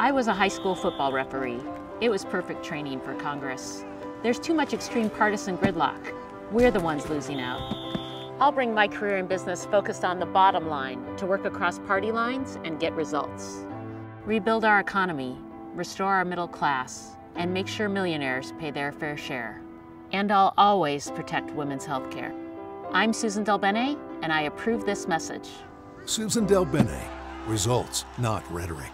I was a high school football referee. It was perfect training for Congress. There's too much extreme partisan gridlock. We're the ones losing out. I'll bring my career in business focused on the bottom line to work across party lines and get results. Rebuild our economy, restore our middle class, and make sure millionaires pay their fair share. And I'll always protect women's health care. I'm Suzan DelBene, and I approve this message. Suzan DelBene. Results, not rhetoric.